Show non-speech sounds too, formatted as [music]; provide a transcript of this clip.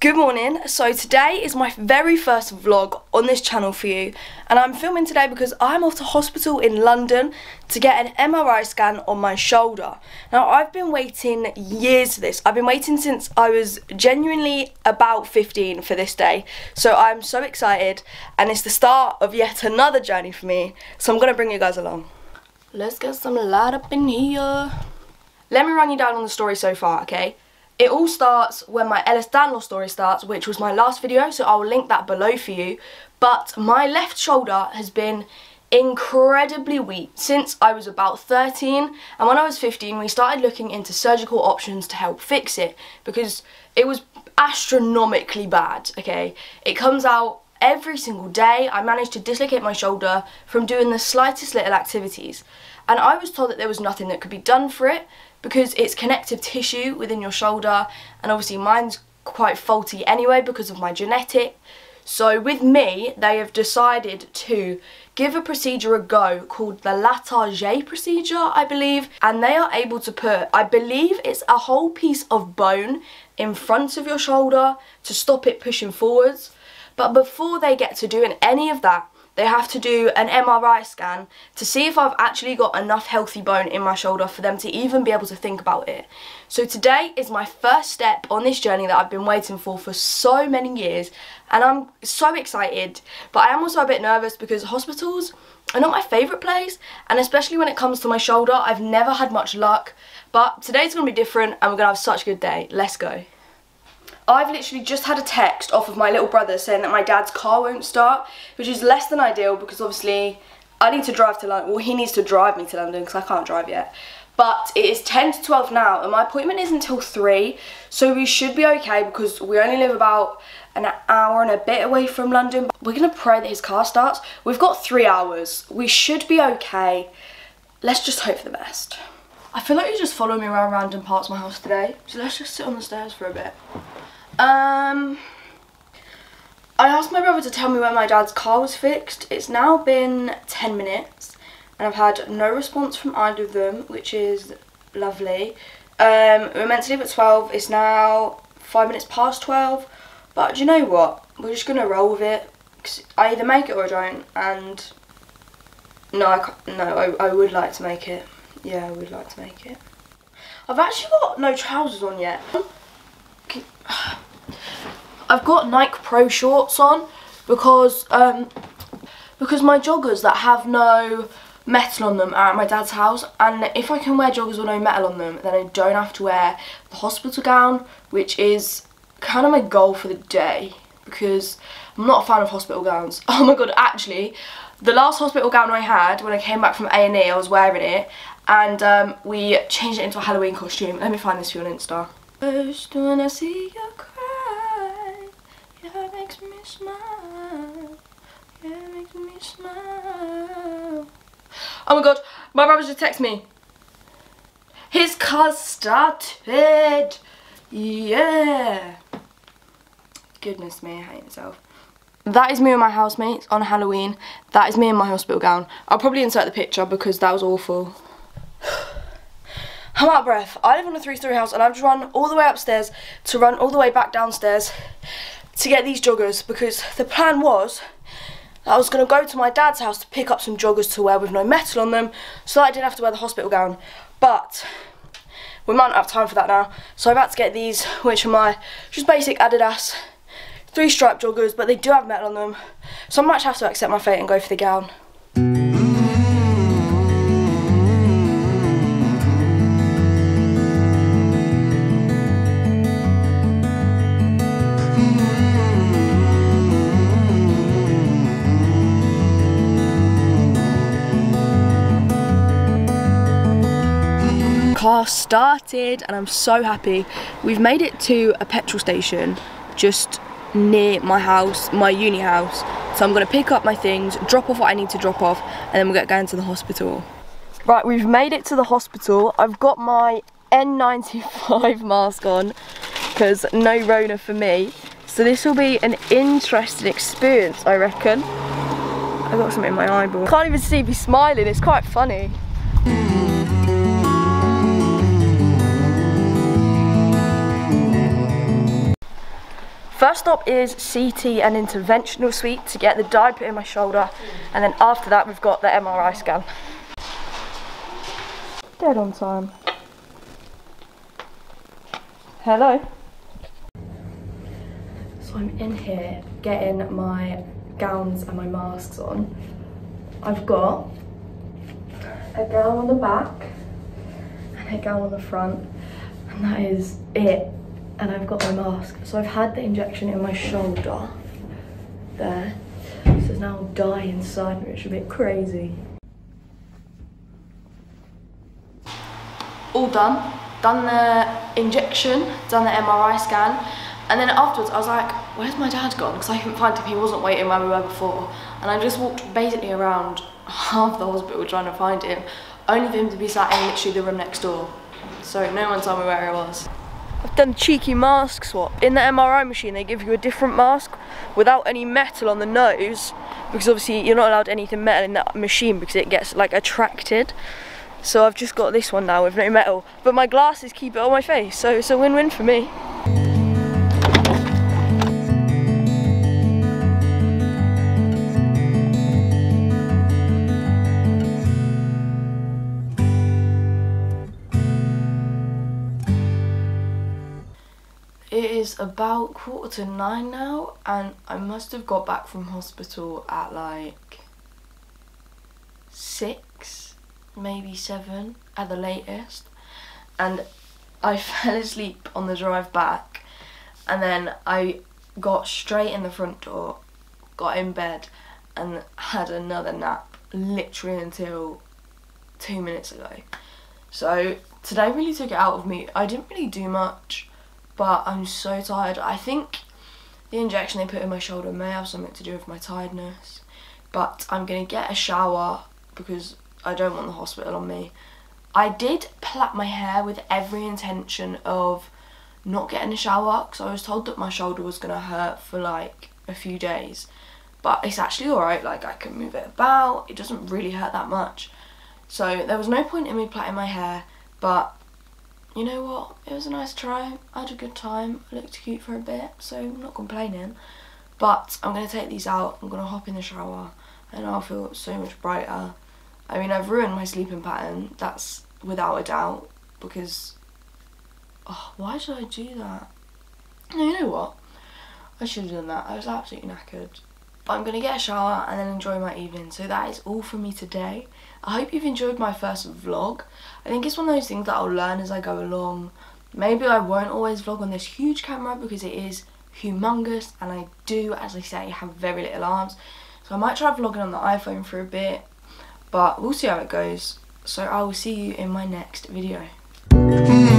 Good morning. So today is my very first vlog on this channel for you and I'm filming today because I'm off to hospital in London to get an MRI scan on my shoulder. Now I've been waiting years for this. I've been waiting since I was genuinely about 15 for this day. So I'm so excited and it's the start of yet another journey for me. So I'm going to bring you guys along. Let's get some light up in here. Let me run you down on the story so far, okay? It all starts when my Ehlers Danlos story starts, which was my last video, so I'll link that below for you. But my left shoulder has been incredibly weak since I was about 13 and when I was 15 we started looking into surgical options to help fix it because it was astronomically bad okay it comes out every single day I managed to dislocate my shoulder from doing the slightest little activities and I was told that there was nothing that could be done for it because it's connective tissue within your shoulder and obviously mine's quite faulty anyway because of my genetic. So with me, they have decided to give a procedure a go called the Latarjet procedure, I believe, and they are able to put, I believe it's a whole piece of bone in front of your shoulder to stop it pushing forwards. But before they get to doing any of that, they have to do an MRI scan to see if I've actually got enough healthy bone in my shoulder for them to even be able to think about it. So today is my first step on this journey that I've been waiting for for so many years and I'm so excited but I am also a bit nervous because hospitals are not my favourite place and especially when it comes to my shoulder I've never had much luck but today's going to be different and we're going to have such a good day. Let's go. I've literally just had a text off of my little brother saying that my dad's car won't start, which is less than ideal because obviously I need to drive to London. Well, he needs to drive me to London because I can't drive yet. But it is 10 to 12 now and my appointment is until 3, so we should be okay because we only live about an hour and a bit away from London. We're going to pray that his car starts. We've got three hours. We should be okay. Let's just hope for the best. I feel like you're just follow me around random parts of my house today, so let's just sit on the stairs for a bit. Um, I asked my brother to tell me when my dad's car was fixed. It's now been 10 minutes and I've had no response from either of them, which is lovely. Um, we are meant to leave at 12. It's now 5 minutes past 12. But do you know what? We're just going to roll with it. I either make it or I don't. And no, I, no I, I would like to make it. Yeah, I would like to make it. I've actually got no trousers on yet. I've got Nike Pro shorts on because um, because my joggers that have no metal on them are at my dad's house and if I can wear joggers with no metal on them then I don't have to wear the hospital gown which is kind of my goal for the day because I'm not a fan of hospital gowns. [laughs] Oh my god actually the last hospital gown I had when I came back from A&E I was wearing it and um, we changed it into a Halloween costume. Let me find this for you on Insta. When I see you makes me smile. Oh my god, my brother just texted me. His car started. Yeah. Goodness me, I hate myself. That is me and my housemates on Halloween. That is me in my hospital gown. I'll probably insert the picture because that was awful. [sighs] I'm out of breath. I live on a three-story house and I've just run all the way upstairs to run all the way back downstairs to get these joggers because the plan was I was going to go to my dad's house to pick up some joggers to wear with no metal on them so I didn't have to wear the hospital gown. But we might not have time for that now. So I've had to get these, which are my just basic Adidas three stripe joggers, but they do have metal on them. So I might have to accept my fate and go for the gown. Car started and I'm so happy. We've made it to a petrol station just near my house, my uni house. So I'm gonna pick up my things, drop off what I need to drop off, and then we'll get going to the hospital. Right, we've made it to the hospital. I've got my N95 [laughs] mask on because no Rona for me. So this will be an interesting experience, I reckon. I got something in my eyeball. Can't even see me smiling, it's quite funny. First stop is CT and interventional suite to get the dye put in my shoulder, and then after that we've got the MRI scan. Dead on time. Hello. So I'm in here getting my gowns and my masks on. I've got a gown on the back and a gown on the front, and that is it. And I've got my mask. So I've had the injection in my shoulder there. So there's now dye inside me, which is a bit crazy. All done. Done the injection, done the MRI scan, and then afterwards I was like, where's my dad gone? Because I couldn't find him, he wasn't waiting where we were before. And I just walked basically around [laughs] half the hospital trying to find him, only for him to be sat in literally the room next door. So no one told me where he was. I've done cheeky mask swap. In the MRI machine they give you a different mask without any metal on the nose because obviously you're not allowed anything metal in that machine because it gets like attracted. So I've just got this one now with no metal but my glasses keep it on my face so it's a win-win for me. Is about quarter to nine now, and I must have got back from hospital at like six, maybe seven at the latest. And I [laughs] fell asleep on the drive back, and then I got straight in the front door, got in bed, and had another nap literally until two minutes ago. So today really took it out of me. I didn't really do much but I'm so tired. I think the injection they put in my shoulder may have something to do with my tiredness, but I'm going to get a shower because I don't want the hospital on me. I did plait my hair with every intention of not getting a shower because I was told that my shoulder was going to hurt for like a few days but it's actually alright like I can move it about it doesn't really hurt that much so there was no point in me plaiting my hair but you know what, it was a nice try, I had a good time, I looked cute for a bit, so I'm not complaining. But I'm going to take these out, I'm going to hop in the shower, and I'll feel so much brighter. I mean, I've ruined my sleeping pattern, that's without a doubt, because, oh, why should I do that? No, you know what, I should have done that, I was absolutely knackered. But I'm going to get a shower and then enjoy my evening. So that is all from me today. I hope you've enjoyed my first vlog. I think it's one of those things that I'll learn as I go along. Maybe I won't always vlog on this huge camera because it is humongous and I do, as I say, have very little arms. So I might try vlogging on the iPhone for a bit, but we'll see how it goes. So I will see you in my next video.